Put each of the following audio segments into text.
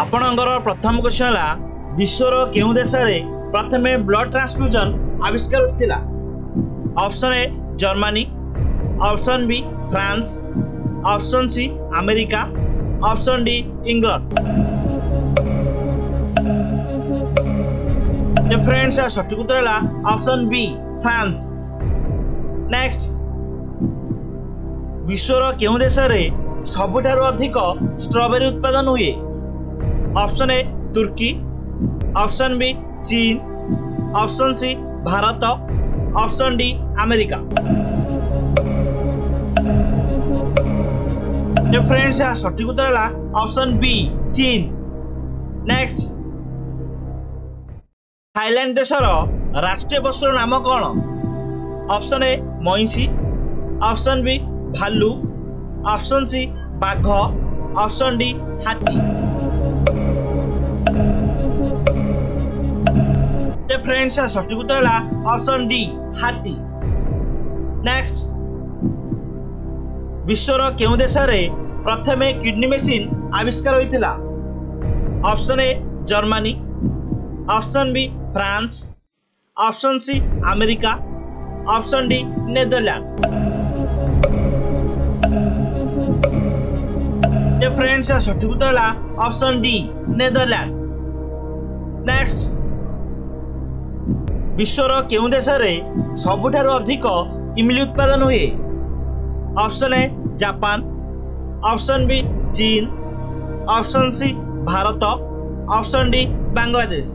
ଆପଣଙ୍କର ପ୍ରଥମ କ୍ୱେଶ୍ଚନ୍ ହେଲା ବିଶ୍ୱର କେଉଁ ଦେଶରେ ପ୍ରଥମେ ବ୍ଲଡ୍ ଟ୍ରାନ୍ସଫ୍ୟୁଜନ୍ ଆବିଷ୍କାର ହୋଇଥିଲା option A Germany option B France option C America option D England friends আর সঠিক উত্তর হল অপশন বি ফ্রান্স নেক্সট বিশ্বর কেউ দেশে সবুঠার অধিক স্ট্রবেরি উৎপাদন ऑप्शन ए तुर्की ऑप्शन बी चीन option C Bharat option D America friends यहाँ सठिक उत्तर है ऑप्शन बी चीन नेक्स्ट थाईलैंड देशर राष्ट्रीय पशुर नाम कौन অপশন এ মহিষী অপশন বি ভাল্লু অপশন সি বাঘ অপশন ডি হাতি फ्रेंड्स या सठिक उत्तर होला ऑप्शन डी हाथी नेक्स्ट विश्वर केउ देश किडनी मेसिन आविष्कार होइतिला option A Germany option B France option C America option D Netherland friends सठिक उत्तर होला ऑप्शन डी नेदरलैंड नेक्स्ट ବିଶ୍ୱର କେଉଁ ଦେଶରେ ସବୁଠାରୁ ଅଧିକ ଇମିଲି ଉତ୍ପାଦନ ହୁଏ option A Japan option B ଚୀନ option C Bharat option D Bangladesh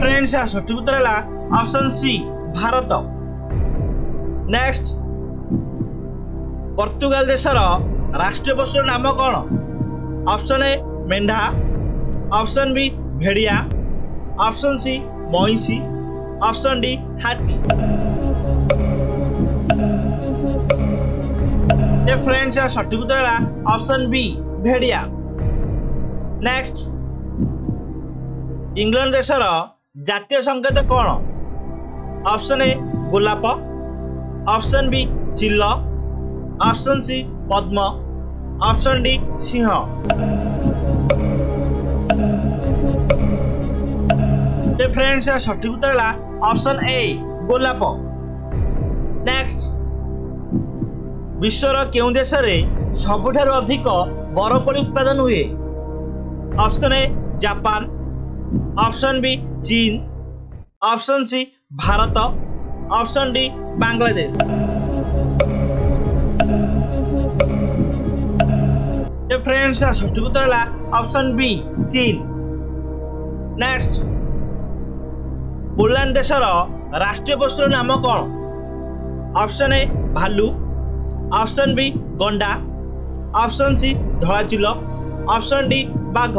friends ସଠିକ ଉତ୍ତର ହେଲା option C Bharat next Portugal ଦେଶର ରାଷ୍ଟ୍ରୀୟ ପଶୁର ନାମ କ'ଣ ଅପସନ୍ ଏ ମେଣ୍ଢା ऑप्शन बी भेड़िया ऑप्शन सी मौसी ऑप्शन डी हाथी फ्रेंड्स यार सठिक उत्तर ऑप्शन बी भेड़िया नेक्स्ट इंग्लैंड देशर जातीय संकेत कौन ऑप्शन ए गोलाप ऑप्शन बी चिल्ल ऑप्शन सी पद्म ऑप्शन डी सिंह ফ্রেন্ডস এর সঠিক উত্তর হল অপশন এ গোলাপ নেক্সট বিশ্বর কেউ দেশে সবুঠার অধিক বরকোড়ি উৎপাদন হুয়ে option A Japan option B চীন option C Bharat option D Bangladesh friends আর সঠিক উত্তর হল অপশন বি চীন নেক্সট পোল্যান্ড দেশর রাষ্ট্রীয় পশুর নাম কোণ অপশন এ ভালু অপশন বি গন্ডা অপশন সি ধলা চিল অপশন ডি বাঘ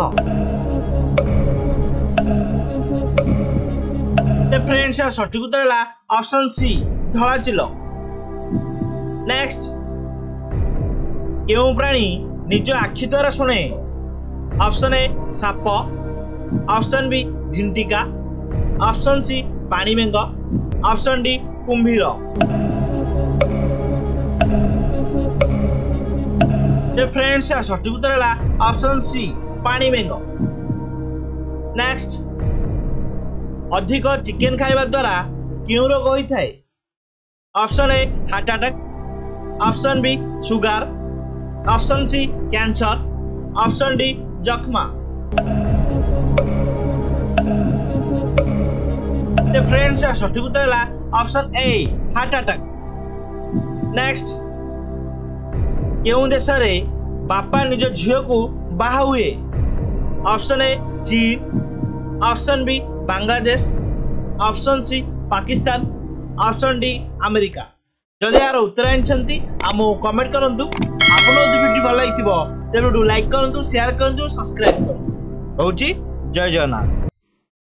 ফ্রেন্ডস আর সঠিক উত্তর হল অপশন সি ধলা চিল নেক্সট কেউ প্রাণী निज आखि द्वारा शुणे ऑप्शन ए साप ऑप्शन बी झिंटिका ऑप्शन सी पाणीमेघ ऑप्शन डी कुंभीर फ्रेंड्स सठिक उत्तर ऑप्शन सी पाणीमेघ नेक्स्ट अधिक चिकेन खावा द्वारा क्यों रोग होता है option A heart attack option B sugar option C cancer option D जख्मा friends सठिक उत्तर है option A heart attack next କେଉଁ ଦେଶରେ ବାପା ନିଜ ଝିଅକୁ ବାହା ହୁଏ ଅପସନ୍ ଏ ଚୀନ option B Bangladesh option C Pakistan option D America ଯଦି ଏହାର ଉତ୍ତର ଆଣିଛନ୍ତି ଆମକୁ କମେଣ୍ଟ କରନ୍ତୁ ଆପଣଙ୍କୁ ଯଦି ଭିଡ଼ିଓ ଭଲ ଲାଗିଥିବ ତେବେ ଲାଇକ୍ କରନ୍ତୁ ସେୟାର କରନ୍ତୁ ସବସ୍କ୍ରାଇବ୍ କରନ୍ତୁ ରହୁଛି ଜୟ ଜଗନ୍ନାଥ